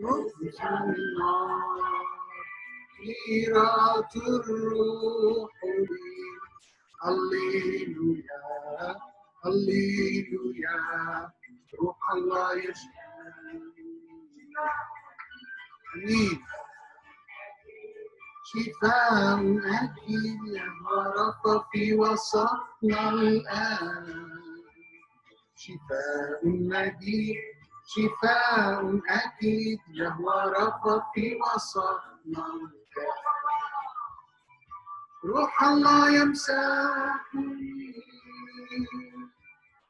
النار خيرات الروح لي هللويا هللويا روح الله يشفي امين شفاء أكيد ورق في وسطنا الان شفاء نجيب شفاء أكيد يهوى رفض في وسطنا روح الله يمسحني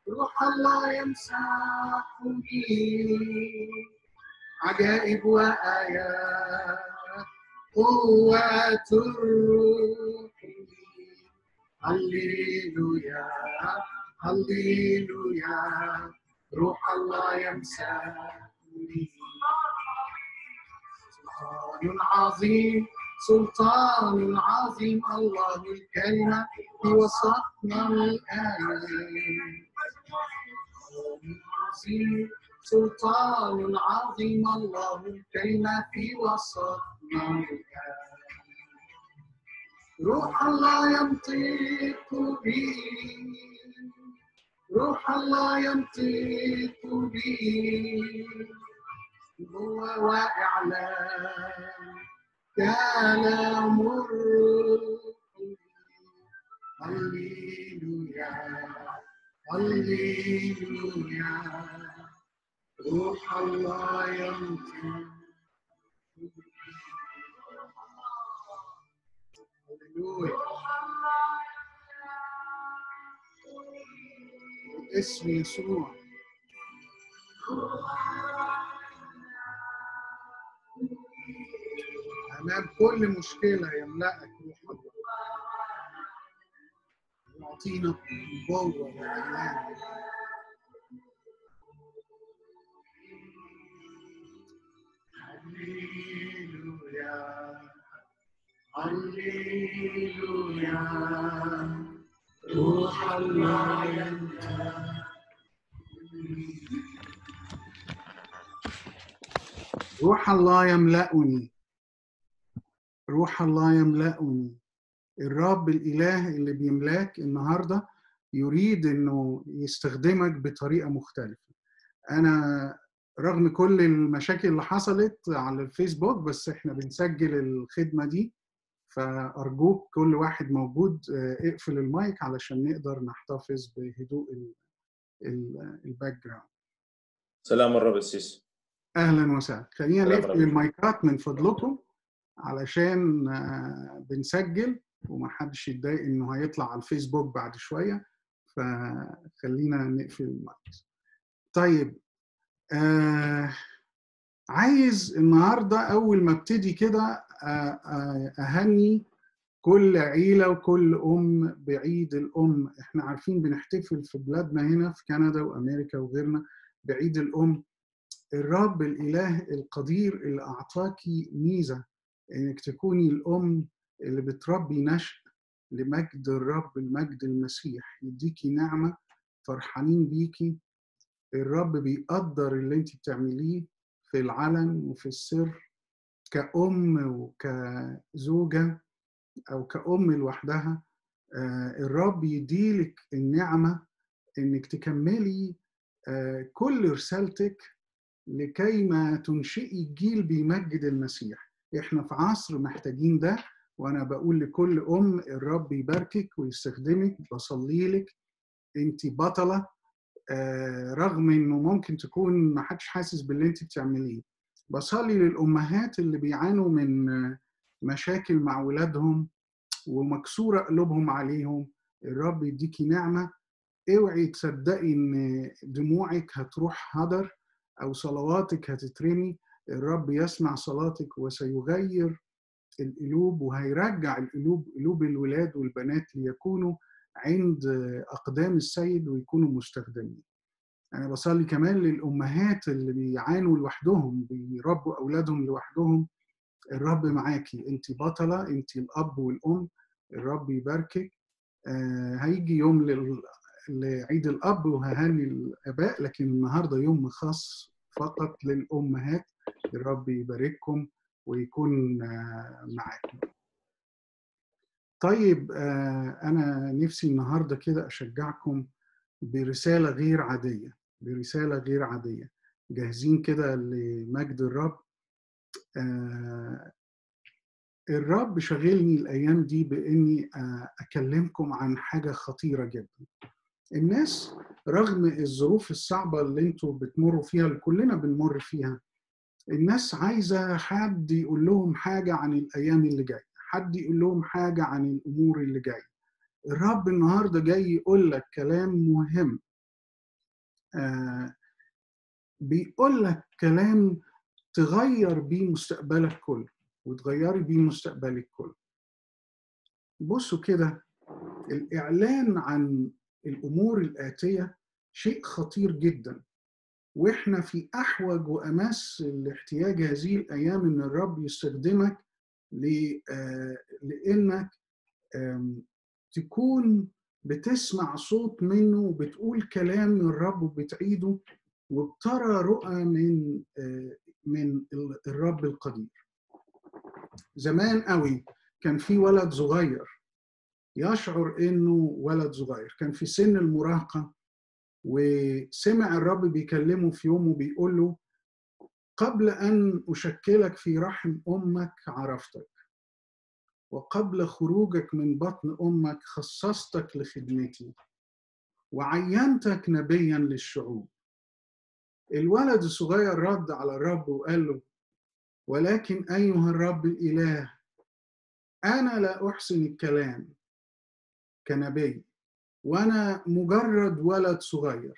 روح الله يمسحني عجائب وآيات قوة الروح. هللويا هللويا روح الله يمسحني سلطان عظيم سلطان عظيم الله الكلمة في وسطنا الآن. سلطان عظيم الله الكلمة في وسطنا الآن. روح الله ينطق بي روح الله ينطق بي هو وإعلان كلام الروح هللويا. هللويا. روح الله ينطق هللويا. اسم يسوع. أمام كل مشكلة يملأك روح الله يعطينا قوة وإيمان هللويا. هللويا. روح الله روح الله يملأني. روح الله يملأني. الرب الإله اللي بيملاك النهاردة يريد إنه يستخدمك بطريقة مختلفة. أنا رغم كل المشاكل اللي حصلت على الفيسبوك بس إحنا بنسجل الخدمة دي فأرجوك كل واحد موجود اقفل المايك علشان نقدر نحتفظ بهدوء ال background سلام الرب السيس أهلا وسهلا. خلينا نقفل. المايكات من فضلكم علشان آه، بنسجل ومحدش يتضايق إنه هيطلع على الفيسبوك بعد شوية. فخلينا نقفل المايك. طيب آه عايز النهارده أول ما ابتدي كده آه، آه، أهني كل عيلة وكل أم بعيد الأم. إحنا عارفين بنحتفل في بلادنا هنا في كندا وأمريكا وغيرنا بعيد الأم. الرب الإله القدير اللي اعطاكي ميزة إنك تكوني الأم اللي بتربي نشء لمجد الرب المجد المسيح. يديكي نعمة فرحانين بيكي الرب بيقدر اللي انت بتعمليه في العلن وفي السر. كأم وكزوجة أو كأم لوحدها آه، الرب يديلك النعمة إنك تكملي آه، كل رسالتك لكي ما تنشئي جيل بيمجد المسيح. إحنا في عصر محتاجين ده وأنا بقول لكل أم الرب يباركك ويستخدمك بصلي لك. انت بطلة آه، رغم إنه ممكن تكون ما حدش حاسس باللي انت بتعمليه. بصلي للأمهات اللي بيعانوا من مشاكل مع ولادهم ومكسورة قلوبهم عليهم. الرب يديكي نعمة. اوعي تصدقي إن دموعك هتروح هدر أو صلواتك هتترمي. الرب يسمع صلاتك وسيغير القلوب وهيرجع القلوب قلوب الولاد والبنات ليكونوا عند أقدام السيد ويكونوا مستخدمين. أنا بصلي كمان للأمهات اللي بيعانوا لوحدهم بيربوا أولادهم لوحدهم. الرب معاكي انت بطلة انت الأب والأم الرب يباركك. آه هيجي يوم لل... لعيد الأب وههني الآباء لكن النهارده يوم خاص فقط للأمهات. الرب يبارككم ويكون معاكم طيب أنا نفسي النهاردة كده أشجعكم برسالة غير عادية. برسالة غير عادية. جاهزين كده لمجد الرب. الرب شغلني الأيام دي بإني أكلمكم عن حاجة خطيرة جدا. الناس رغم الظروف الصعبة اللي أنتوا بتمروا فيها اللي كلنا بنمر فيها الناس عايزة حد يقول لهم حاجة عن الأيام اللي جاية حد يقول لهم حاجة عن الأمور اللي جاية. الرب النهاردة جاي يقول لك كلام مهم. آه بيقول لك كلام تغير بيه مستقبلك كله وتغيري بيه مستقبلك كله. بصوا كده الإعلان عن الأمور الآتية شيء خطير جدا وإحنا في أحوج وأمس لاحتياج هذه الأيام إن الرب يستخدمك لإنك تكون بتسمع صوت منه وبتقول كلام من الرب وبتعيده وبترى رؤى من من الرب القدير. زمان قوي كان في ولد صغير يشعر إنه ولد صغير. كان في سن المراهقة وسمع الرب بيكلمه في يوم وبيقول له قبل أن أشكلك في رحم أمك عرفتك. وقبل خروجك من بطن أمك خصصتك لخدمتي. وعينتك نبيا للشعوب. الولد الصغير رد على الرب وقال له ولكن أيها الرب الإله أنا لا أحسن الكلام كنبي وأنا مجرد ولد صغير.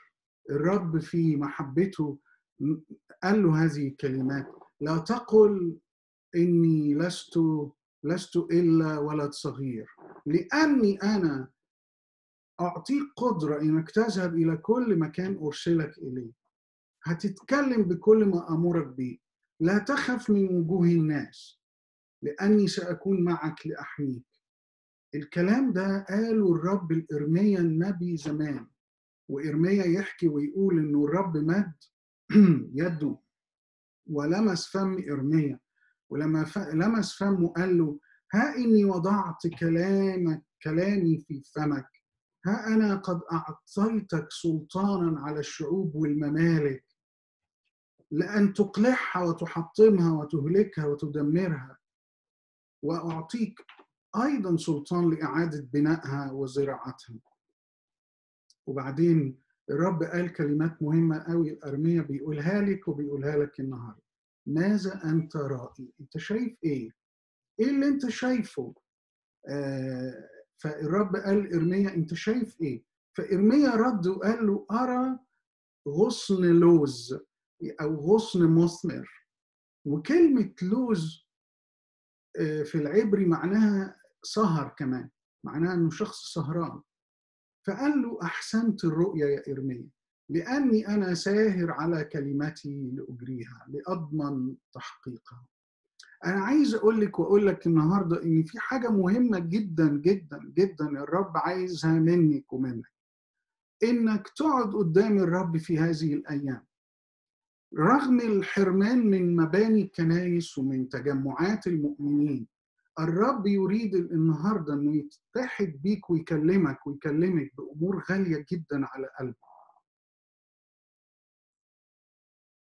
الرب في محبته قال له هذه الكلمات لا تقل إني لست لست إلا ولد صغير. لأني أنا اعطيك قدرة إنك تذهب إلى كل مكان أرسلك إليه. هتتكلم بكل ما أمرك به. لا تخف من وجوه الناس لأني سأكون معك لأحميك. الكلام ده قاله الرب لإرميا النبي زمان. وإرميا يحكي ويقول إنه الرب مد يده ولمس فم إرميا ولما لمس فمه قال له ها إني وضعت كلامك كلامي في فمك ها أنا قد أعطيتك سلطانا على الشعوب والممالك لأن تقلعها وتحطمها وتهلكها وتدمرها وأعطيك أيضا سلطان لإعادة بنائها وزراعتها. وبعدين الرب قال كلمات مهمة قوي الأرمية بيقولها لك وبيقولها لك النهارده. ماذا أنت رائي؟ أنت شايف إيه؟ إيه اللي أنت شايفه؟ آه فالرب قال ارميا أنت شايف إيه؟ فإرميا رد وقال له أرى غصن لوز أو غصن مثمر. وكلمة لوز في العبري معناها سهر كمان معناها إنه شخص سهران. فقال له أحسنت الرؤيا يا إرميا. لأني أنا ساهر على كلمتي لأجريها لأضمن تحقيقها. أنا عايز أقول لك واقول لك النهارده إن في حاجة مهمة جدا جدا جدا الرب عايزها منك ومنك. إنك تقعد قدام الرب في هذه الأيام. رغم الحرمان من مباني الكنائس ومن تجمعات المؤمنين الرب يريد النهارده إنه يتحد بيك ويكلمك ويكلمك بأمور غالية جدا على قلبه.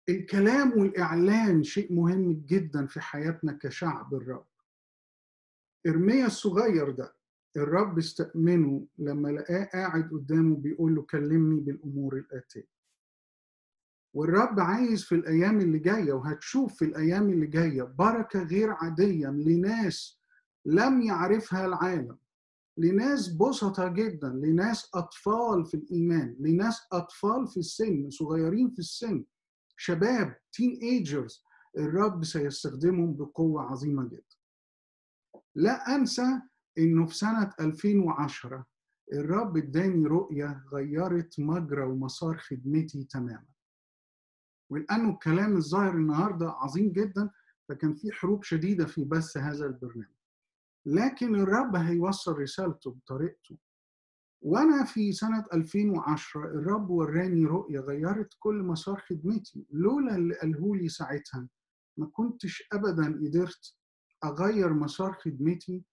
الكلام والإعلان شيء مهم جدا في حياتنا كشعب الرب. إرميا الصغير ده الرب استأمنه لما لقاه قاعد قدامه بيقول له كلمني بالأمور الآتية. والرب عايز في الأيام اللي جاية وهتشوف في الأيام اللي جاية بركة غير عادية لناس لم يعرفها العالم لناس بسطة جدا لناس أطفال في الإيمان لناس أطفال في السن صغيرين في السن شباب تين ايجرز الرب سيستخدمهم بقوة عظيمة جدا. لا أنسى إنه في سنة 2010 الرب اداني رؤية غيرت مجرى ومسار خدمتي تماما. ولأنه الكلام الظاهر النهاردة عظيم جدا فكان في حروب شديدة في بث هذا البرنامج. لكن الرب هيوصل رسالته بطريقته. وأنا في سنة 2010 الرب وراني رؤية غيرت كل مسار خدمتي. لولا اللي قاله لي ساعتها ما كنتش ابدا قدرت أغير مسار خدمتي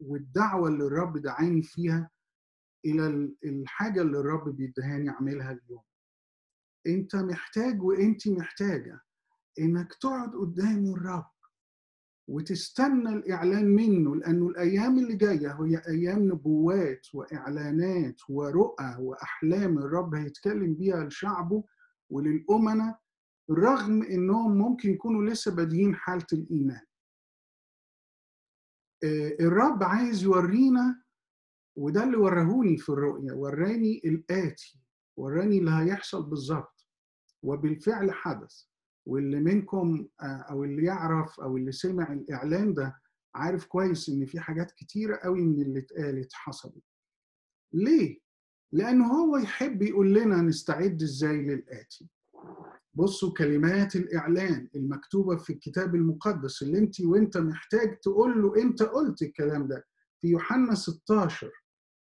والدعوة اللي الرب دعاني فيها إلى الحاجة اللي الرب بيدهاني أعملها اليوم. أنت محتاج وأنت محتاجة إنك تقعد قدام الرب. وتستنى الإعلان منه لأنه الأيام اللي جاية هي أيام نبوات وإعلانات ورؤى وأحلام الرب هيتكلم بيها لشعبه وللأمنة رغم إنهم ممكن يكونوا لسه بادئين حالة الإيمان. الرب عايز يورينا وده اللي ورهوني في الرؤية وراني الآتي وراني اللي هيحصل بالظبط وبالفعل حدث. واللي منكم أو اللي يعرف أو اللي سمع الإعلان ده عارف كويس إن في حاجات كتيرة قوي من اللي اتقالت حصلت. ليه؟ لأنه هو يحب يقول لنا نستعد إزاي للآتي. بصوا كلمات الإعلان المكتوبة في الكتاب المقدس اللي أنت وأنت محتاج تقول له أنت قلت الكلام ده. في يوحنا 16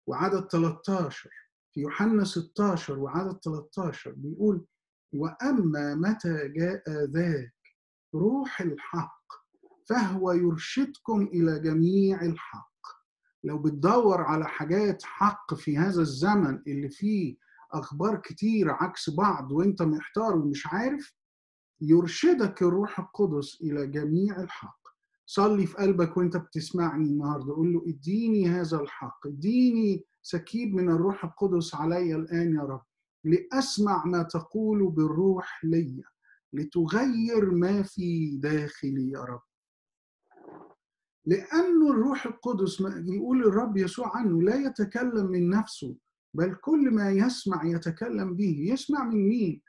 وعدد 13 في يوحنا 16 وعدد 13 بيقول وأما متى جاء ذاك روح الحق فهو يرشدكم إلى جميع الحق. لو بتدور على حاجات حق في هذا الزمن اللي فيه أخبار كتير عكس بعض وأنت محتار ومش عارف يرشدك الروح القدس إلى جميع الحق. صلي في قلبك وأنت بتسمعني النهارده قول له اديني هذا الحق اديني سكيب من الروح القدس علي الآن يا رب. لأسمع ما تقول بالروح لي لتغير ما في داخلي يا رب. لأنه الروح القدس يقول الرب يسوع عنه لا يتكلم من نفسه بل كل ما يسمع يتكلم به. يسمع من مين؟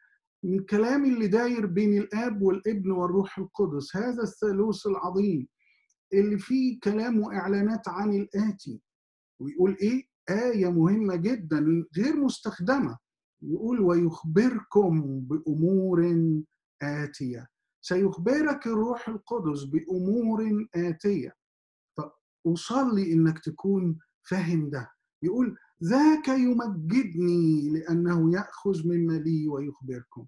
من الكلام اللي داير بين الآب والابن والروح القدس. هذا الثالوث العظيم اللي فيه كلام وإعلانات عن الآتي. ويقول إيه؟ آية مهمة جدا غير مستخدمة. يقول ويخبركم بأمور آتية. سيخبرك الروح القدس بأمور آتية. فأصلي إنك تكون فاهم ده. يقول ذاك يمجدني لأنه يأخذ مما لي ويخبركم.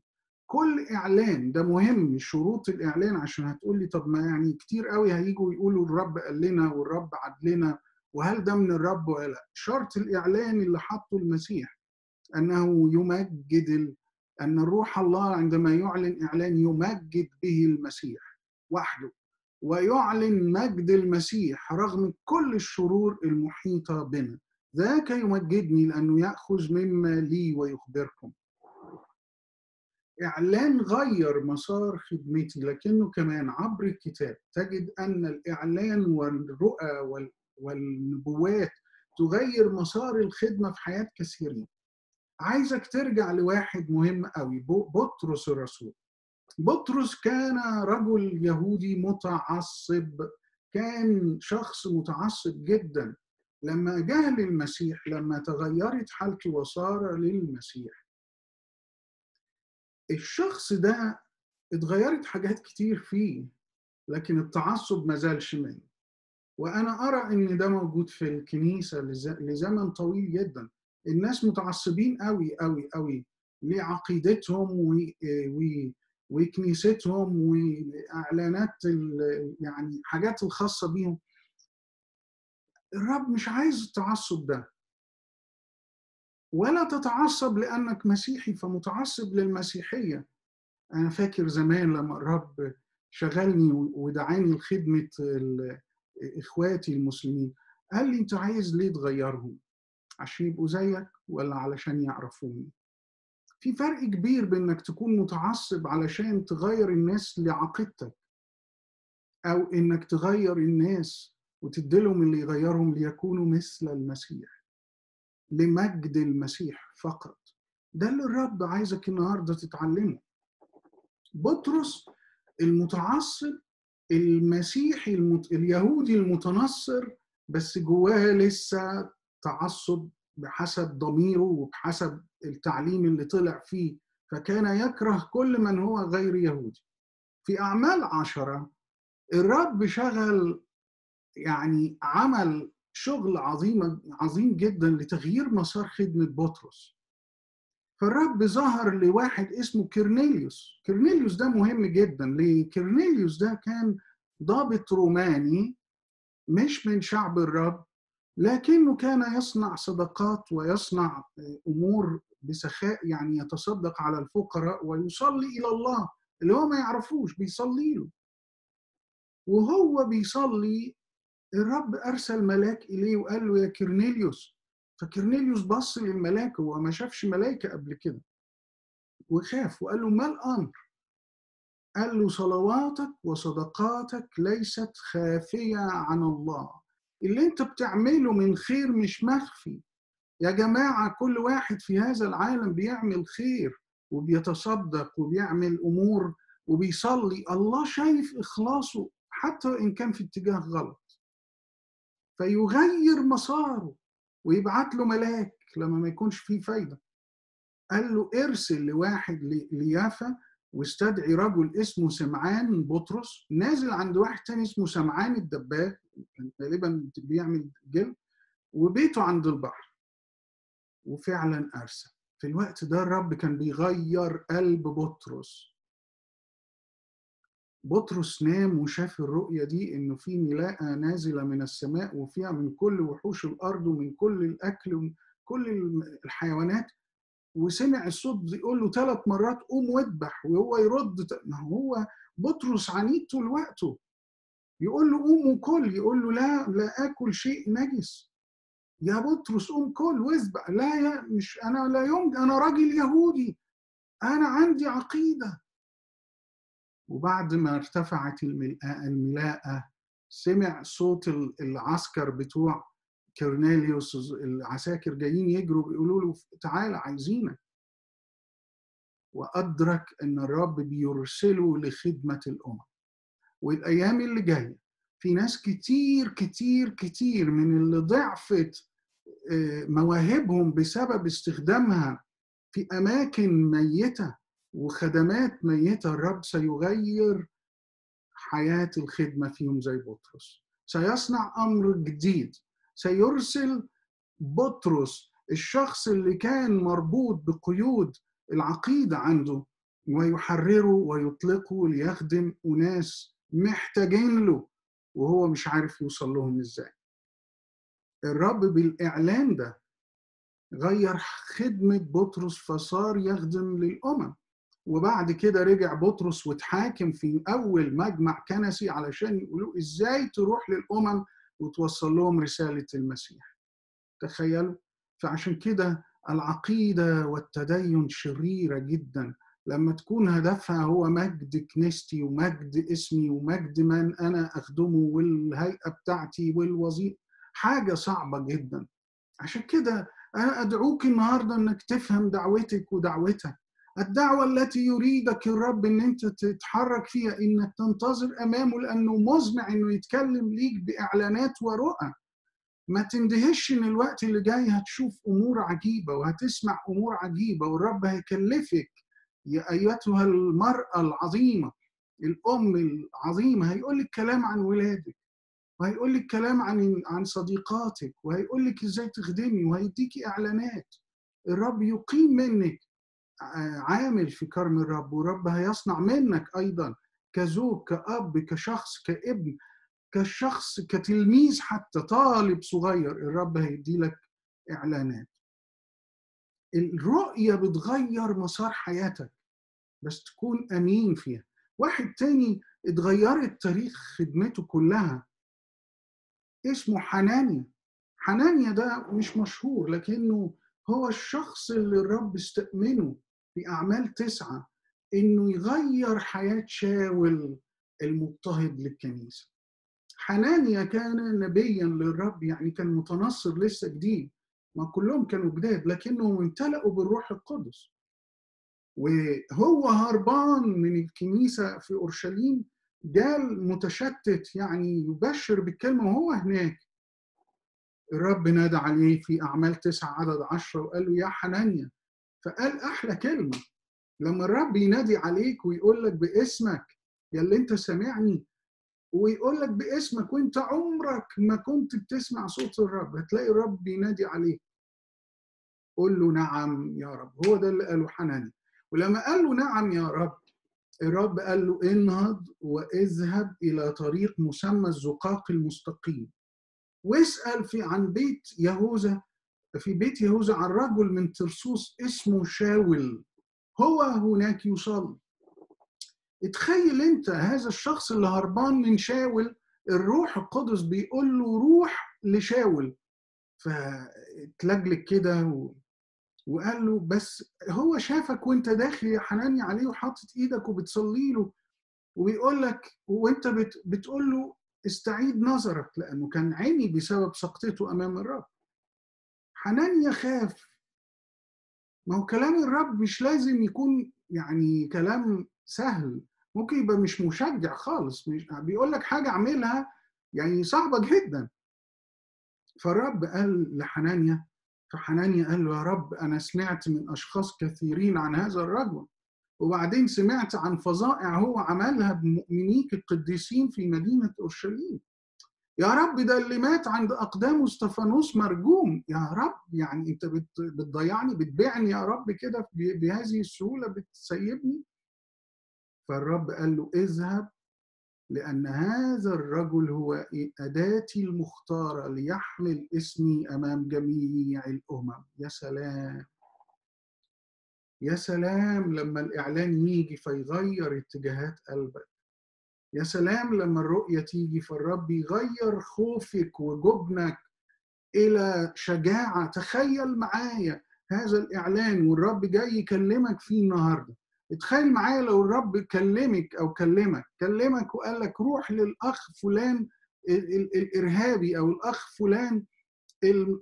كل إعلان ده مهم شروط الإعلان عشان هتقول لي طب ما يعني كتير قوي هيجوا يقولوا الرب قال لنا والرب عد لنا وهل ده من الرب ولا لأ؟ شرط الإعلان اللي حطه المسيح. أنه يمجد. أن الروح الله عندما يعلن إعلان يمجد به المسيح وحده ويعلن مجد المسيح رغم كل الشرور المحيطة بنا. ذاك يمجدني لأنه يأخذ مما لي ويخبركم. إعلان غير مسار خدمتي لكنه كمان عبر الكتاب. تجد أن الإعلان والرؤى والنبوات تغير مسار الخدمة في حياة كثيرين. عايزك ترجع لواحد مهم قوي بطرس الرسول. بطرس كان رجل يهودي متعصب كان شخص متعصب جدا. لما جاء للمسيح لما تغيرت حالته وصار للمسيح الشخص ده اتغيرت حاجات كتير فيه لكن التعصب ما زالش منه. وأنا أرى إن ده موجود في الكنيسة لزمن طويل جدا. الناس متعصبين قوي قوي قوي لعقيدتهم و... و... وكنيستهم وإعلانات يعني حاجات الخاصة بيهم. الرب مش عايز التعصب ده. ولا تتعصب لأنك مسيحي فمتعصب للمسيحية. أنا فاكر زمان لما الرب شغلني ودعاني لخدمة إخواتي المسلمين قال لي أنت عايز ليه تغيرهم؟ عشان يبقوا زيك ولا علشان يعرفوني. في فرق كبير بانك تكون متعصب علشان تغير الناس لعقيدتك أو إنك تغير الناس وتديلهم اللي يغيرهم ليكونوا مثل المسيح لمجد المسيح فقط. ده اللي الرب عايزك النهارده تتعلمه. بطرس المتعصب المسيحي المت... اليهودي المتنصر بس جواه لسه تعصب بحسب ضميره وبحسب التعليم اللي طلع فيه فكان يكره كل من هو غير يهودي. في أعمال عشرة الرب شغل يعني عمل شغل عظيم عظيم جدا لتغيير مسار خدمة بطرس. فالرب ظهر لواحد اسمه كيرنيليوس كيرنيليوس ده مهم جدا ليه كيرنيليوس ده كان ضابط روماني مش من شعب الرب. لكنه كان يصنع صدقات ويصنع أمور بسخاء يعني يتصدق على الفقراء ويصلي إلى الله اللي هو ما يعرفوش بيصلي له. وهو بيصلي الرب أرسل ملاك إليه وقال له يا كيرنيليوس فكيرنيليوس بص للملاك هو ما شافش ملائكه قبل كده. وخاف وقال له ما الأمر؟ قال له صلواتك وصدقاتك ليست خافية عن الله. اللي انت بتعمله من خير مش مخفي. يا جماعة كل واحد في هذا العالم بيعمل خير وبيتصدق وبيعمل أمور وبيصلي. الله شايف إخلاصه حتى إن كان في اتجاه غلط. فيغير مساره ويبعت له ملاك لما ما يكونش فيه فايدة. قال له ارسل لواحد ليافا واستدعي رجل اسمه سمعان بطرس نازل عند واحد تاني اسمه سمعان الدباغ. غالبا بيعمل جلد وبيته عند البحر. وفعلا أرسل. في الوقت ده الرب كان بيغير قلب بطرس. بطرس نام وشاف الرؤية دي إنه في ملاءة نازلة من السماء وفيها من كل وحوش الأرض ومن كل الأكل ومن كل الحيوانات. وسمع الصوت بيقول له ثلاث مرات قوم واذبح وهو يرد ما هو بطرس عنيد طول وقته. يقول له قوم وكل يقول له لا لا آكل شيء نجس. يا بطرس قوم كل واذبح لا يا مش أنا لا يمكن أنا راجل يهودي. أنا عندي عقيدة. وبعد ما ارتفعت الملاءة سمع صوت العسكر بتوع كورنيليوس العساكر جايين يجروا بيقولوا له تعالى عايزينك. وأدرك أن الرب بيرسله لخدمة الأمم. والأيام اللي جاية. في ناس كتير كتير كتير من اللي ضعفت مواهبهم بسبب استخدامها في أماكن ميتة وخدمات ميتة الرب سيغير حياة الخدمة فيهم زي بطرس. سيصنع أمر جديد. سيرسل بطرس الشخص اللي كان مربوط بقيود العقيدة عنده ويحرره ويطلقه ليخدم أناس محتاجين له وهو مش عارف يوصل لهم إزاي. الرب بالإعلان ده غير خدمة بطرس فصار يخدم للأمم. وبعد كده رجع بطرس واتحاكم في أول مجمع كنسي علشان يقولوا إزاي تروح للأمم وتوصل لهم رسالة المسيح. تخيلوا؟ فعشان كده العقيدة والتدين شريرة جدا. لما تكون هدفها هو مجد كنيستي ومجد اسمي ومجد من أنا أخدمه والهيئة بتاعتي والوظيفة حاجة صعبة جدا. عشان كده أنا أدعوك النهاردة أنك تفهم دعوتك ودعوتك. الدعوة التي يريدك الرب أن أنت تتحرك فيها أنك تنتظر أمامه لأنه مزمع أنه يتكلم ليك بإعلانات ورؤى ما تندهش إن الوقت اللي جاي هتشوف أمور عجيبة وهتسمع أمور عجيبة والرب هيكلفك يا أيتها المرأة العظيمة الأم العظيمة هيقول لك كلام عن ولادك وهيقول لك كلام عن عن صديقاتك وهيقول لك إزاي تخدمي وهيديكي إعلانات. الرب يقيم منك عامل في كرم الرب والرب هيصنع منك أيضا كزوج كأب كشخص كابن كشخص كتلميذ حتى طالب صغير الرب هيدي لك إعلانات. الرؤية بتغير مسار حياتك بس تكون أمين فيها. واحد تاني اتغيرت تاريخ خدمته كلها. اسمه حنانيا. حنانيا ده مش مشهور لكنه هو الشخص اللي الرب استأمنه في أعمال تسعة إنه يغير حياة شاول المضطهد للكنيسة. حنانيا كان نبيا للرب يعني كان متنصر لسه جديد. ما كلهم كانوا جداد لكنهم امتلأوا بالروح القدس. وهو هربان من الكنيسة في أورشليم جال متشتت يعني يبشر بالكلمة وهو هناك. الرب نادى عليه في أعمال تسعة عدد عشرة وقال له يا حنانيا فقال أحلى كلمة. لما الرب ينادي عليك ويقول لك باسمك يا اللي أنت سامعني ويقول لك باسمك وانت عمرك ما كنت بتسمع صوت الرب هتلاقي الرب بينادي عليك قل له نعم يا رب. هو ده اللي قاله حناني. ولما قال له نعم يا رب الرب قال له انهض واذهب إلى طريق مسمى الزقاق المستقيم. واسأل في عن بيت يهوذا في بيت يهوذا عن رجل من ترسوس اسمه شاول. هو هناك يصلي. اتخيل انت هذا الشخص اللي هربان من شاول الروح القدس بيقول له روح لشاول. فاتلجلج كده و... وقال له بس هو شافك وانت داخل يا حناني عليه وحاطط إيدك وبتصلي له وبيقول لك وانت بت... بتقول له استعيد نظرك لأنه كان عيني بسبب سقطته أمام الرب. حنان يخاف. ما هو كلام الرب مش لازم يكون يعني كلام سهل. ممكن يبقى مش مشجع خالص مش بيقول لك حاجة اعملها يعني صعبة جدا. فالرب قال لحنانيا فحنانيا قال له يا رب أنا سمعت من أشخاص كثيرين عن هذا الرجل وبعدين سمعت عن فظائع هو عملها بمؤمنيك القديسين في مدينة أورشليم. يا رب ده اللي مات عند اقدامه استفانوس مرجوم. يا رب يعني أنت بتضيعني بتبيعني يا رب كده بهذه السهولة بتسيبني. فالرب قال له اذهب لأن هذا الرجل هو أداتي المختارة ليحمل اسمي أمام جميع الأمم. يا سلام. يا سلام لما الإعلان يجي فيغير اتجاهات قلبك. يا سلام لما الرؤية تيجي فالرب يغير خوفك وجبنك إلى شجاعة. تخيل معايا هذا الإعلان والرب جاي يكلمك فيه النهارده. اتخيل معايا لو الرب كلمك أو كلمك كلمك وقال لك روح للأخ فلان الإرهابي أو الأخ فلان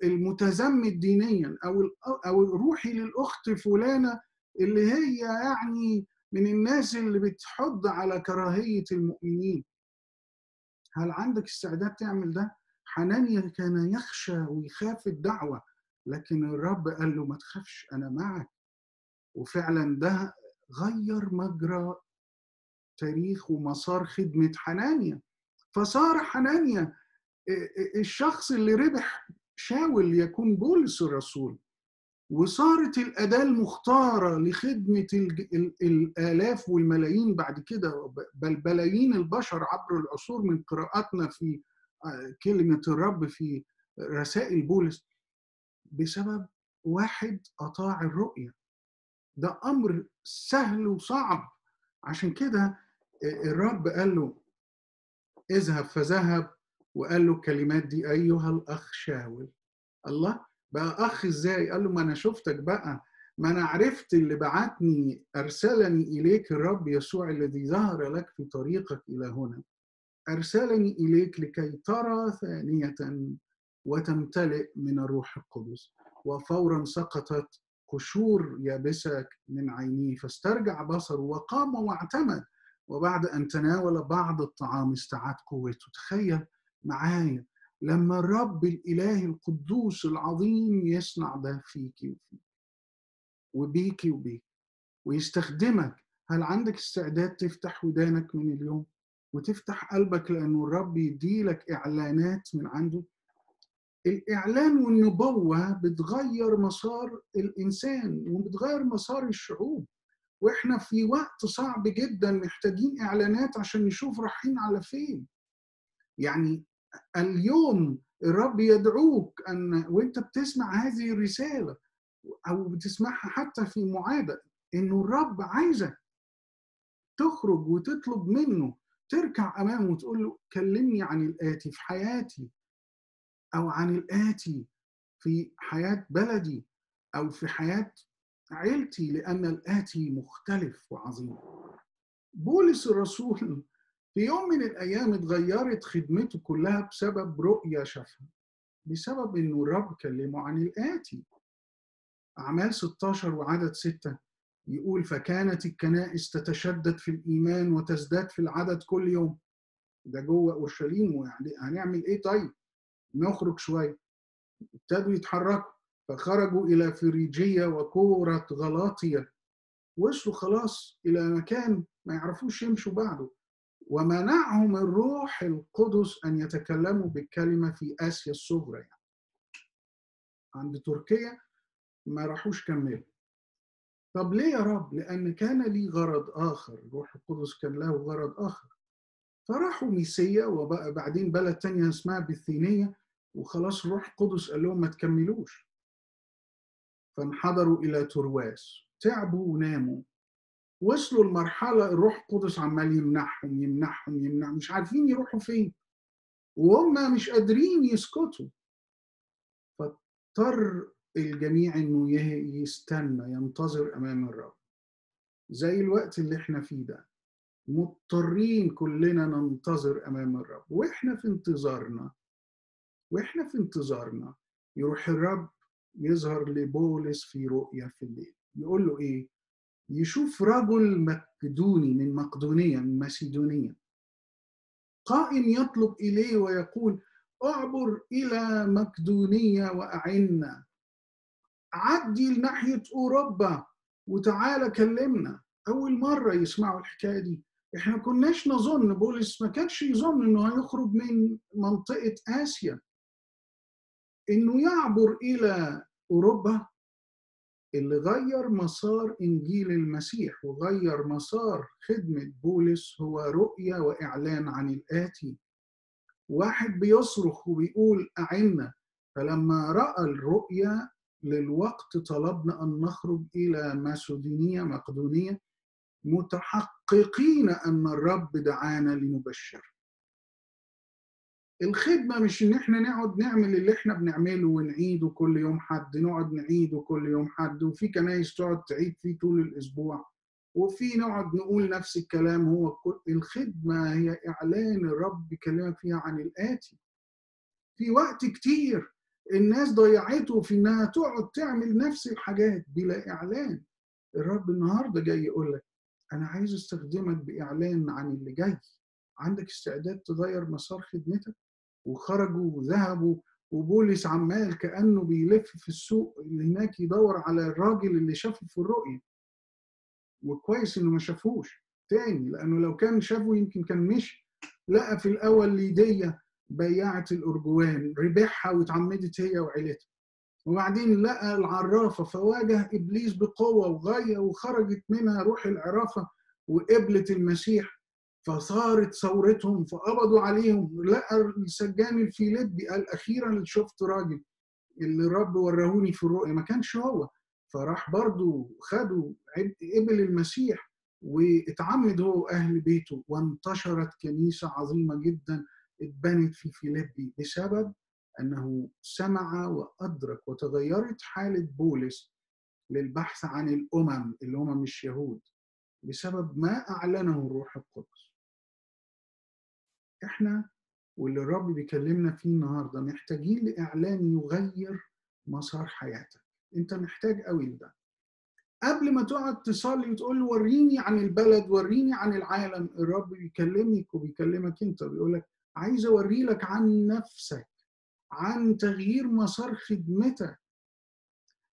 المتزمت دينيا أو أو روحي للأخت فلانة اللي هي يعني من الناس اللي بتحض على كراهية المؤمنين. هل عندك استعداد تعمل ده؟ حنانيا كان يخشى ويخاف الدعوة لكن الرب قال له ما تخافش أنا معك. وفعلا ده غير مجرى تاريخ ومسار خدمة حنانيا فصار حنانيا الشخص اللي ربح شاول يكون بولس الرسول. وصارت الأداة المختارة لخدمة الآلاف والملايين بعد كده بل بلايين البشر عبر العصور من قراءاتنا في كلمة الرب في رسائل بولس. بسبب واحد أطاع الرؤية. ده أمر سهل وصعب. عشان كده الرب قال له اذهب فذهب. وقال له الكلمات دي أيها الأخ شاول. الله بقى أخ إزاي؟ قال له ما أنا شفتك بقى. ما أنا عرفت اللي بعتني أرسلني إليك الرب يسوع الذي ظهر لك في طريقك إلى هنا. أرسلني إليك لكي ترى ثانية وتمتلئ من الروح القدس. وفورا سقطت قشور يابسة من عينيه فاسترجع بصره وقام واعتمد. وبعد أن تناول بعض الطعام استعاد قوته. تخيل معايا لما الرب الإله القدوس العظيم يصنع ده فيكي وفيك. وبيكي وبيك. ويستخدمك. هل عندك استعداد تفتح ودانك من اليوم؟ وتفتح قلبك لأنه الرب يديلك إعلانات من عنده؟ الإعلان والنبوة بتغير مسار الإنسان وبتغير مسار الشعوب. وإحنا في وقت صعب جدا محتاجين إعلانات عشان نشوف رايحين على فين. يعني اليوم الرب يدعوك أن وإنت بتسمع هذه الرسالة أو بتسمعها حتى في معادة إنه الرب عايزك تخرج وتطلب منه تركع أمامه وتقول له كلمني عن الآتي في حياتي. أو عن الآتي في حياة بلدي أو في حياة عيلتي لأن الآتي مختلف وعظيم. بولس الرسول في يوم من الأيام اتغيرت خدمته كلها بسبب رؤية شافها بسبب إنه الرب كلمه عن الآتي. أعمال 16 وعدد 6 يقول فكانت الكنائس تتشدد في الإيمان وتزداد في العدد كل يوم. ده جوه أورشليم ويعني هنعمل إيه طيب؟ نخرج شوية. ابتدوا يتحركوا فخرجوا إلى فريجية وكورة غلاطية. وصلوا خلاص إلى مكان ما يعرفوش يمشوا بعده. ومنعهم الروح القدس أن يتكلموا بالكلمة في آسيا الصغرى. يعني. عند تركيا ما راحوش كملوا. طب ليه يا رب؟ لأن كان لي غرض آخر. الروح القدس كان له غرض آخر. فراحوا ميسيا وبعدين بلد تانية اسمها بثينية وخلاص الروح القدس قال لهم ما تكملوش. فانحدروا إلى ترواس. تعبوا وناموا. وصلوا لمرحلة الروح القدس عمال يمنحهم يمنحهم يمنحهم. مش عارفين يروحوا فين. وهم مش قادرين يسكتوا. فاضطر الجميع إنه يستنى ينتظر أمام الرب. زي الوقت اللي إحنا فيه ده. مضطرين كلنا ننتظر أمام الرب. وإحنا في انتظارنا. وإحنا في انتظارنا. يروح الرب يظهر لبولس في رؤيا في الليل. يقول له إيه؟ يشوف رجل مقدوني من مقدونية من مسيدونية قائم يطلب إليه ويقول أعبر إلى مقدونية وأعنا. عدي لناحية أوروبا وتعالى كلمنا. أول مرة يسمعوا الحكاية دي. إحنا كناش نظن بولس ما كانش يظن إنه هيخرج من منطقة آسيا. إنه يعبر إلى أوروبا اللي غير مسار إنجيل المسيح وغير مسار خدمة بولس هو رؤية وإعلان عن الآتي. واحد بيصرخ وبيقول أعنا. فلما رأى الرؤية للوقت طلبنا أن نخرج إلى ماسودينية مقدونية متحققين أن الرب دعانا لنبشر. الخدمة مش إن إحنا نقعد نعمل اللي إحنا بنعمله ونعيده كل يوم حد نقعد نعيده كل يوم حد وفي كنايس تقعد تعيد فيه طول الأسبوع وفي نقعد نقول نفس الكلام هو الخدمة هي إعلان الرب بيكلمك فيها عن الآتي. في وقت كتير الناس ضيعته في إنها تقعد تعمل نفس الحاجات بلا إعلان. الرب النهارده جاي يقول لك أنا عايز أستخدمك بإعلان عن اللي جاي. عندك استعداد تغير مسار خدمتك؟ وخرجوا وذهبوا وبولس عمال كأنه بيلف في السوق اللي هناك يدور على الراجل اللي شافه في الرؤية. وكويس إنه ما شافوش تاني لأنه لو كان شافه يمكن كان مشي. لقى في الأول ليدية بياعة الأرجوان ربحها واتعمدت هي وعيلتها. وبعدين لقى العرافة فواجه إبليس بقوة وغاية وخرجت منها روح العرافة وقبلت المسيح. فصارت ثورتهم فقبضوا عليهم. لقى السجان الفيليبي قال أخيرا شفت راجل اللي الرب ورهوني في الرؤيا. ما كانش هو. فراح برضو خدوا قبل المسيح واتعمد هو وأهل بيته. وانتشرت كنيسة عظيمة جدا اتبنت في فيليبي بسبب أنه سمع وأدرك وتغيرت حالة بولس للبحث عن الأمم اللي هم مش يهود بسبب ما أعلنه الروح القدس. إحنا واللي الرب بيكلمنا فيه النهارده محتاجين لإعلان يغير مسار حياتك. أنت محتاج قوي لده. قبل ما تقعد تصلي وتقول وريني عن البلد وريني عن العالم الرب بيكلمك وبيكلمك أنت بيقول لك عايز أوري لك عن نفسك عن تغيير مسار خدمتك.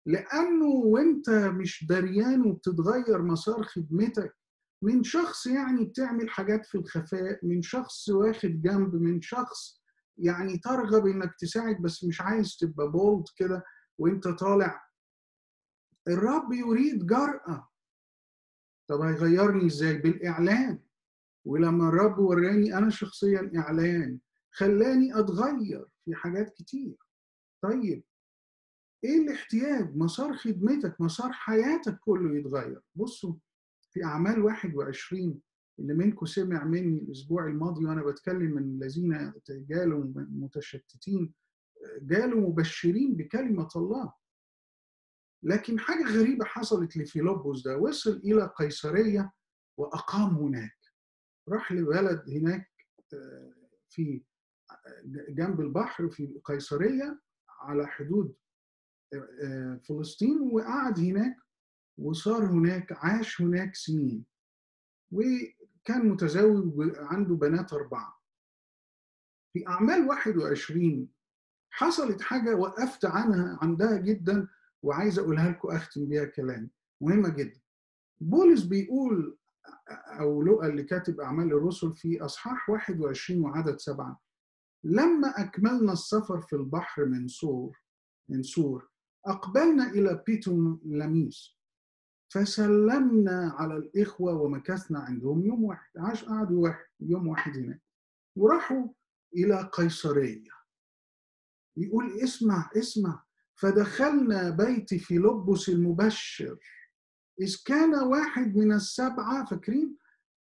لأنه وأنت مش دريان وبتتغير مسار خدمتك. من شخص يعني بتعمل حاجات في الخفاء من شخص واخد جنب من شخص يعني ترغب إنك تساعد بس مش عايز تبقى بولد كده وإنت طالع. الرب يريد جرأة. طب هيغيرني إزاي؟ بالإعلان. ولما الرب وراني أنا شخصيا إعلان خلاني أتغير في حاجات كتير. طيب إيه الاحتياج؟ مسار خدمتك مسار حياتك كله يتغير. بصوا في أعمال 21 اللي منكم سمع مني الأسبوع الماضي وأنا بتكلم من الذين جالوا متشتتين جالوا مبشرين بكلمة الله. لكن حاجة غريبة حصلت لفيلبس ده وصل إلى قيصرية وأقام هناك. راح لبلد هناك في جنب البحر في قيصرية على حدود فلسطين وقعد هناك وصار هناك عاش هناك سنين. وكان متزوج وعنده بنات أربعة. في أعمال 21 حصلت حاجة وقفت عنها عندها جدا وعايز أقولها لكم أختم بيها كلام. مهمة جدا. بولس بيقول أو لقى اللي كاتب أعمال الرسل في أصحاح 21 وعدد سبعة لما أكملنا السفر في البحر من سور من سور أقبلنا إلى بيتون لميس فسلمنا على الإخوة ومكثنا عندهم يوم واحد. عاش قعدوا واحد يوم واحد هناك. وراحوا إلى قيصرية. يقول اسمع اسمع. فدخلنا بيت فيلبس المبشر. إذ كان واحد من السبعة فاكرين؟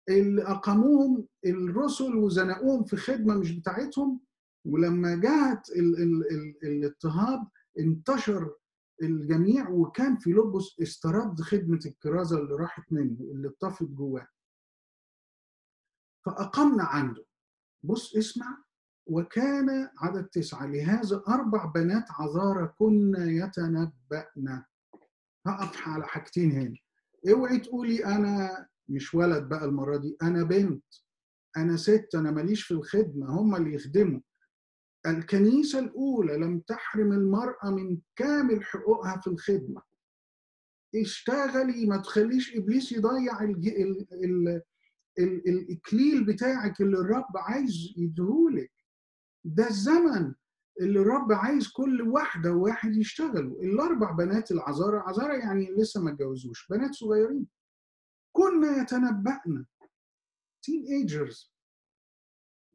اللي أقاموهم الرسل وزنقوهم في خدمة مش بتاعتهم. ولما جاءت ال ال ال الاضطهاد انتشر الجميع وكان فيلبس استرد خدمة الكرازة اللي راحت منه اللي اتطفت جواه. فأقمنا عنده. بص اسمع. وكان عدد تسعة لهذا أربع بنات عذارى كنا يتنبأن. هقف على حاجتين هنا. اوعي تقولي أنا مش ولد بقى المرة دي أنا بنت. أنا ست أنا ماليش في الخدمة هم اللي يخدموا. الكنيسة الأولى لم تحرم المرأة من كامل حقوقها في الخدمة. اشتغلي ما تخليش إبليس يضيع الج... ال... ال... ال... الإكليل بتاعك اللي الرب عايز يديهولك. ده الزمن اللي الرب عايز كل واحدة وواحد يشتغلوا. الأربع بنات العذارى عذارى يعني لسه ما اتجوزوش بنات صغيرين. كنا يتنبأنا. تين ايجرز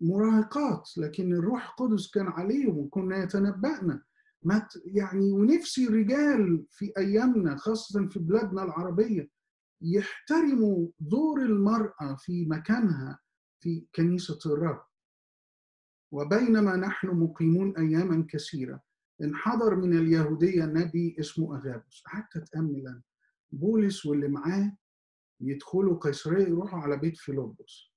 مراهقات لكن الروح القدس كان عليهم وكنا يتنبأنا. ما يعني ونفسي الرجال في أيامنا خاصة في بلادنا العربية يحترموا دور المرأة في مكانها في كنيسة الرب. وبينما نحن مقيمون اياما كثيرة. انحدر من اليهودية نبي اسمه قعدت اتامل أنا بولس واللي معاه يدخلوا قيصرية يروحوا على بيت فيلبس.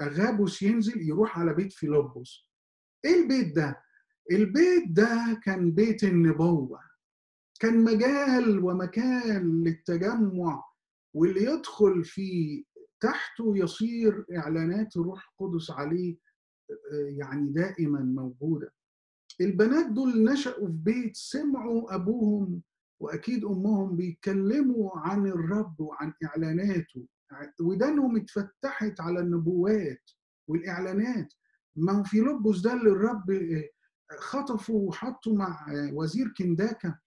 أغابوس ينزل يروح على بيت فيلبس. إيه البيت ده؟ البيت ده كان بيت النبوة. كان مجال ومكان للتجمع واللي يدخل في تحته يصير إعلانات الروح القدس عليه يعني دائما موجودة. البنات دول نشأوا في بيت سمعوا أبوهم وأكيد أمهم بيتكلموا عن الرب وعن إعلاناته. ودانهم اتفتحت على النبوات والإعلانات. ما هو في لبس ده اللي الرب خطفه وحطه مع وزير كنداكا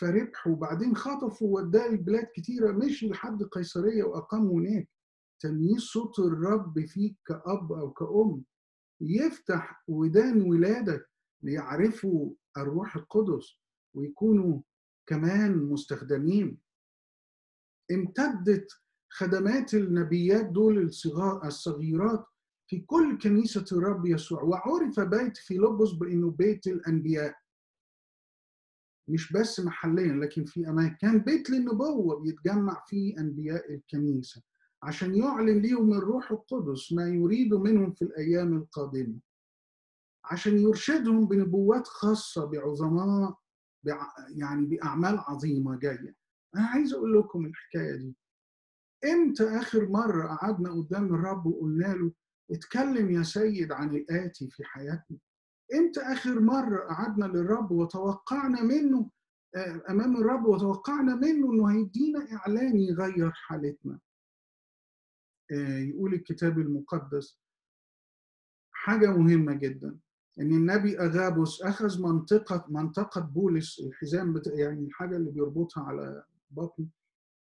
فربحه. وبعدين خطفه ووداه لبلاد كتيرة مشي لحد قيصرية وأقام هناك. تمييز صوت الرب فيك كأب أو كأم. يفتح ودان ولادك ليعرفوا الروح القدس ويكونوا كمان مستخدمين. امتدت خدمات النبيات دول الصغار الصغيرات في كل كنيسة الرب يسوع وعرف بيت فيلبس بأنه بيت الأنبياء. مش بس محليا لكن في أماكن. كان بيت للنبوة بيتجمع فيه أنبياء الكنيسة عشان يعلن ليهم الروح القدس ما يريد منهم في الأيام القادمة. عشان يرشدهم بنبوات خاصة بعظماء يعني بأعمال عظيمة جاية. أنا عايز أقول لكم الحكاية دي. إمتى آخر مرة قعدنا قدام الرب وقلنا له اتكلم يا سيد عن الآتي في حياتنا إمتى آخر مرة قعدنا للرب وتوقعنا منه أمام الرب وتوقعنا منه إنه هيدينا إعلان يغير حالتنا؟ يقول الكتاب المقدس حاجة مهمة جدا إن النبي أغابوس أخذ منطقة منطقة بولس الحزام بتا... يعني الحاجة اللي بيربطها على بطنه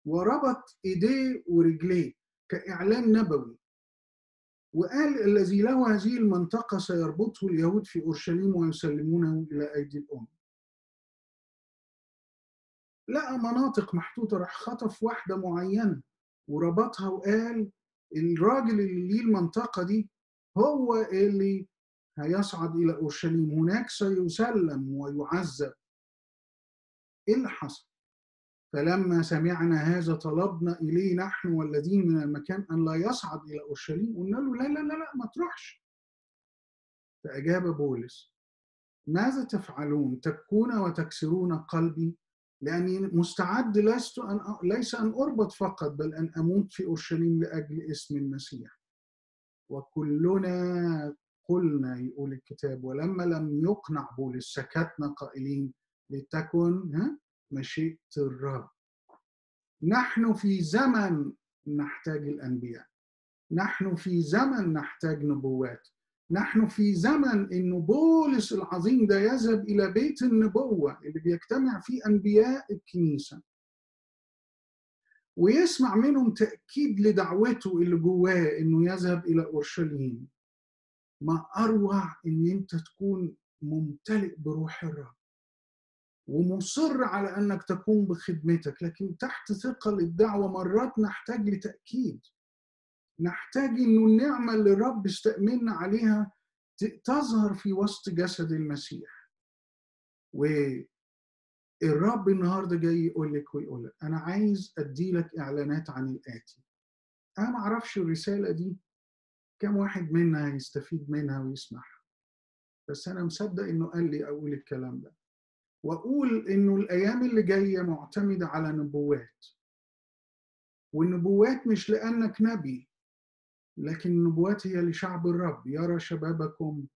وربط إيديه ورجليه كإعلان نبوي. وقال الذي له هذه المنطقة سيربطه اليهود في أورشليم ويسلمونه إلى أيدي الأمم. لقى مناطق محطوطة راح خطف واحدة معينة وربطها وقال الراجل اللي ليه المنطقة دي هو اللي هيصعد إلى أورشليم هناك سيسلم ويعذب إيه اللي حصل؟ فلما سمعنا هذا طلبنا إليه نحن والذين من المكان أن لا يصعد إلى أورشليم. قلنا له لا لا لا لا ما تروحش. فأجاب بولس ماذا تفعلون؟ تبكون وتكسرون قلبي؟ لأني مستعد لست أن ليس أن أربط فقط بل أن أموت في أورشليم لأجل اسم المسيح. وكلنا قلنا يقول الكتاب ولما لم يقنع بولس سكتنا قائلين لتكن ها؟ مشيئة الرب. نحن في زمن نحتاج الأنبياء. نحن في زمن نحتاج نبوات. نحن في زمن انه بولس العظيم ده يذهب إلى بيت النبوة اللي بيجتمع فيه أنبياء الكنيسة. ويسمع منهم تأكيد لدعوته اللي جواه إنه يذهب إلى أورشليم. ما أروع إن أنت تكون ممتلئ بروح الرب. ومصر على أنك تقوم بخدمتك لكن تحت ثقل الدعوة مرات نحتاج لتأكيد. نحتاج إنه النعمة اللي الرب استأمنا عليها تظهر في وسط جسد المسيح. والرب النهارده جاي يقول لك ويقول لك أنا عايز أدي لك إعلانات عن الآتي. أنا ما أعرفش الرسالة دي كم واحد منا هيستفيد منها ويسمعها. بس أنا مصدق إنه قال لي أقول الكلام ده. وأقول إنه الأيام اللي جاية معتمدة على نبوات. والنبوات مش لأنك نبي لكن النبوات هي لشعب الرب. يرى شبابكم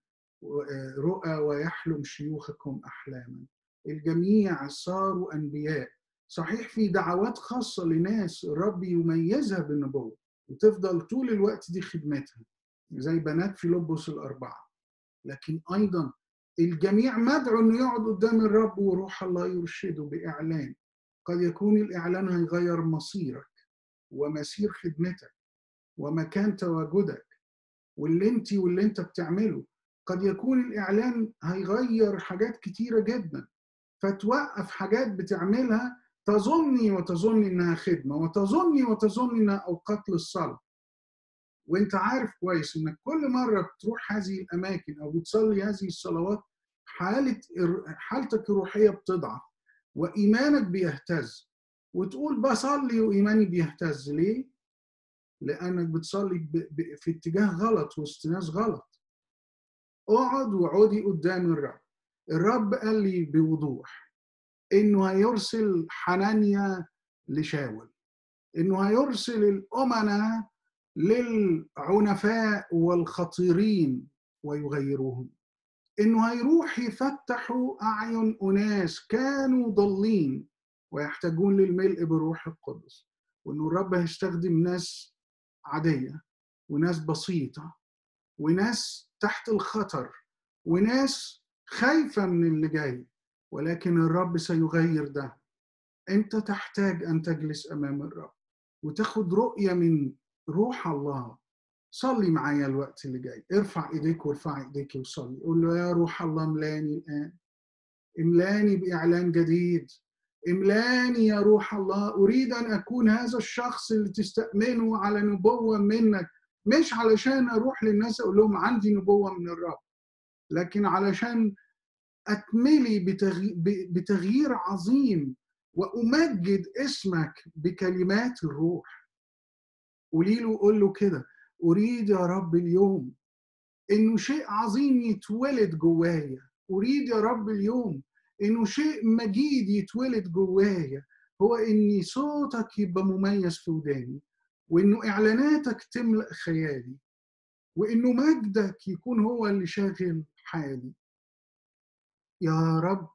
رؤى ويحلم شيوخكم أحلاما. الجميع صاروا أنبياء. صحيح في دعوات خاصة لناس الرب يميزها بالنبوة وتفضل طول الوقت دي خدمتها زي بنات فيلبس الأربعة. لكن أيضا الجميع مدعو إنه يقعد قدام الرب وروح الله يرشده بإعلان. قد يكون الإعلان هيغير مصيرك ومسير خدمتك ومكان تواجدك واللي أنت واللي أنت بتعمله. قد يكون الإعلان هيغير حاجات كتيرة جدا. فتوقف حاجات بتعملها تظني وتظني إنها خدمة وتظني وتظني إنها أوقات للصلاه وانت عارف كويس إنك كل مرة بتروح هذه الأماكن أو بتصلي هذه الصلوات حالة حالتك الروحية بتضعف وإيمانك بيهتز. وتقول بصلي وإيماني بيهتز. ليه؟ لأنك بتصلي في اتجاه غلط وسط ناس غلط. اقعد وعودي قدام الرب. الرب قال لي بوضوح إنه هيرسل حنانيا لشاول. إنه هيرسل الأمناء للعنفاء والخطيرين ويغيروهم. انه هيروح يفتحوا أعين أناس كانوا ضالين ويحتاجون للملء بالروح القدس وانه الرب هيستخدم ناس عادية وناس بسيطة وناس تحت الخطر وناس خايفة من اللي جاي ولكن الرب سيغير ده. أنت تحتاج أن تجلس أمام الرب وتاخد رؤية من روح الله. صلي معايا الوقت اللي جاي. ارفع ايديك وارفع ايديك وصلي. قول له يا روح الله املاني الآن. املاني بإعلان جديد. املاني يا روح الله. أريد أن أكون هذا الشخص اللي تستأمنه على نبوة منك. مش علشان أروح للناس أقول لهم عندي نبوة من الرب لكن علشان أتملي بتغيير عظيم. وأمجد اسمك بكلمات الروح. قولي له قول له كده أريد يا رب اليوم إنه شيء عظيم يتولد جوايا أريد يا رب اليوم إنه شيء مجيد يتولد جوايا هو إن صوتك يبقى مميز في وداني وإنه إعلاناتك تملأ خيالي وإنه مجدك يكون هو اللي شاغل حالي. يا رب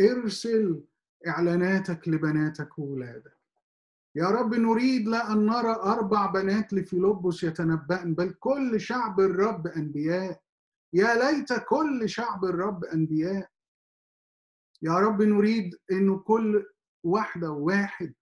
ارسل إعلاناتك لبناتك وولادك. يا رب نريد لا أن نرى أربع بنات لفيلبس يتنبأن بل كل شعب الرب أنبياء. يا ليت كل شعب الرب أنبياء. يا رب نريد انه كل واحدة وواحد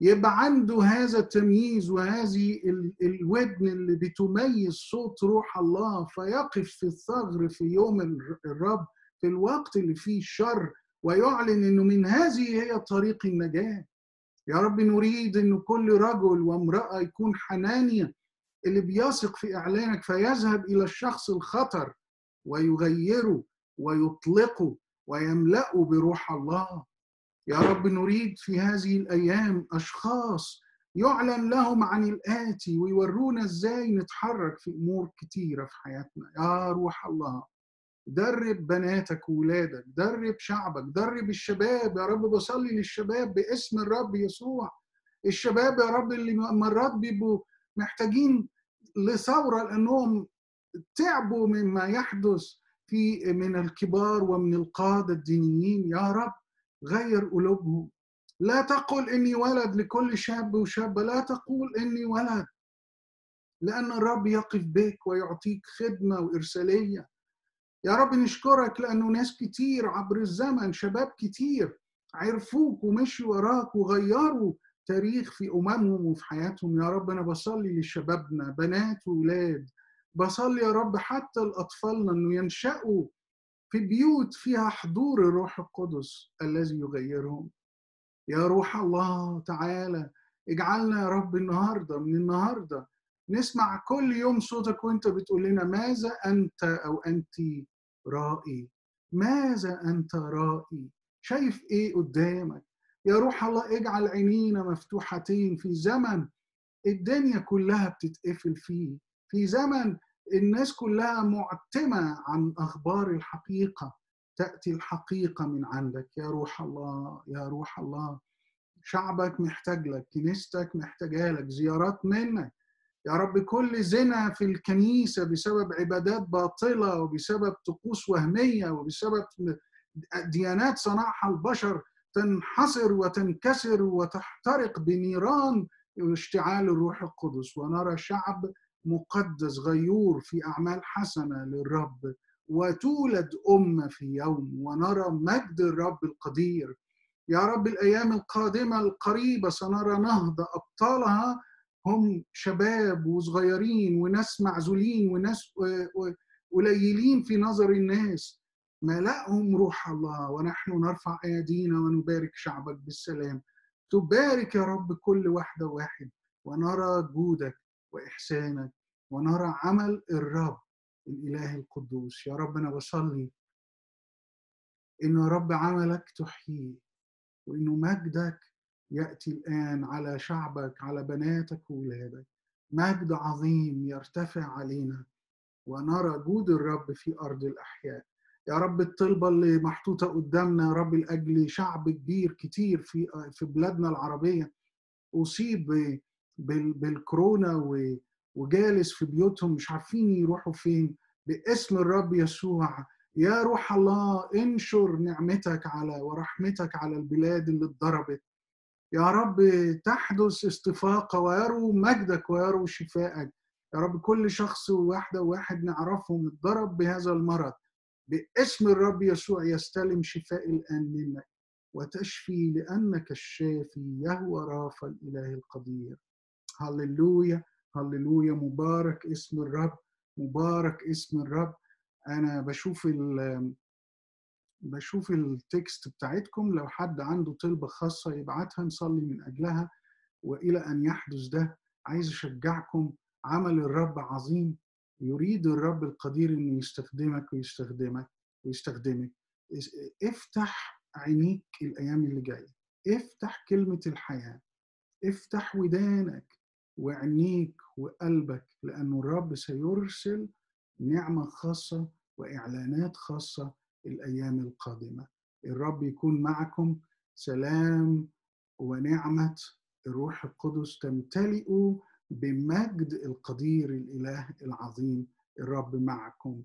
يبقى عنده هذا التمييز وهذه الودن اللي بتميز صوت روح الله فيقف في الثغر في يوم الرب في الوقت اللي فيه الشر ويعلن إنه من هذه هي طريق النجاة. يا رب نريد انه كل رجل وامرأة يكون حنانية اللي بيثق في إعلانك فيذهب إلى الشخص الخطر ويغيره ويطلقه ويملأه بروح الله. يا رب نريد في هذه الأيام أشخاص يعلن لهم عن الآتي ويورونا إزاي نتحرك في أمور كتيرة في حياتنا. يا روح الله. درب بناتك وولادك درب شعبك درب الشباب. يا رب بصلي للشباب باسم الرب يسوع. الشباب يا رب اللي مرات بيبقوا محتاجين لثورة لأنهم تعبوا مما يحدث في من الكبار ومن القادة الدينيين. يا رب غير قلوبهم. لا تقل إني ولد لكل شاب وشابة. لا تقول إني ولد لأن الرب يقف بك ويعطيك خدمة وإرسالية. يا رب نشكرك لأنه ناس كتير عبر الزمن شباب كتير عرفوك ومشوا وراك وغيروا تاريخ في أممهم وفي حياتهم. يا رب أنا بصلي لشبابنا بنات وولاد. بصلي يا رب حتى لأطفالنا أنه ينشأوا في بيوت فيها حضور الروح القدس الذي يغيرهم. يا روح الله تعالى اجعلنا يا رب النهارده من النهارده نسمع كل يوم صوتك وانت بتقول لنا ماذا أنت أو أنت رائي؟ ماذا أنت رائي؟ شايف إيه قدامك؟ يا روح الله اجعل عينينا مفتوحتين في زمن الدنيا كلها بتتقفل فيه في زمن الناس كلها معتمة عن أخبار الحقيقة تأتي الحقيقة من عندك. يا روح الله يا روح الله شعبك محتاج لك كنيستك محتاجة لك زيارات منك. يا رب كل زنا في الكنيسة بسبب عبادات باطلة وبسبب طقوس وهمية وبسبب ديانات صنعها البشر تنحصر وتنكسر وتحترق بنيران اشتعال الروح القدس. ونرى شعب مقدس غيور في أعمال حسنة للرب وتولد أمة في يوم. ونرى مجد الرب القدير. يا رب الأيام القادمة القريبة سنرى نهضة أبطالها هم شباب وصغيرين وناس معزولين وناس قليلين في نظر الناس. ملأهم روح الله ونحن نرفع أيدينا ونبارك شعبك بالسلام. تبارك يا رب كل واحدة واحد ونرى جودك وإحسانك ونرى عمل الرب الإله القدوس. يا رب أنا بصلي إنه رب عملك تحييه وإنه مجدك يأتي الآن على شعبك على بناتك وولادك. مجد عظيم يرتفع علينا ونرى جود الرب في أرض الأحياء. يا رب الطلبة اللي محطوطة قدامنا يا رب لأجل شعب كبير كتير في في بلادنا العربية. أصيب بالكورونا وجالس في بيوتهم مش عارفين يروحوا فين. باسم الرب يسوع يا روح الله انشر نعمتك على ورحمتك على البلاد اللي اتضربت. يا رب تحدث استفاقه ويروا مجدك ويروا شفائك يا رب كل شخص وواحده وواحد نعرفهم اتضرب بهذا المرض. باسم الرب يسوع يستلم شفاء الان منك وتشفي لأنك الشافي يهوى رافع الإله القدير. هللويا هللويا. مبارك اسم الرب مبارك اسم الرب. أنا بشوف بشوف التكست بتاعتكم. لو حد عنده طلبة خاصة يبعتها نصلي من أجلها وإلى أن يحدث ده. عايز أشجعكم. عمل الرب عظيم. يريد الرب القدير انه يستخدمك ويستخدمك ويستخدمك. افتح عينيك الأيام اللي جاية. افتح كلمة الحياة. افتح ودانك وعينيك وقلبك لأنه الرب سيرسل نعمة خاصة وإعلانات خاصة الأيام القادمة. الرب يكون معكم. سلام ونعمة. الروح القدس تمتلئ بمجد القدير الإله العظيم. الرب معكم.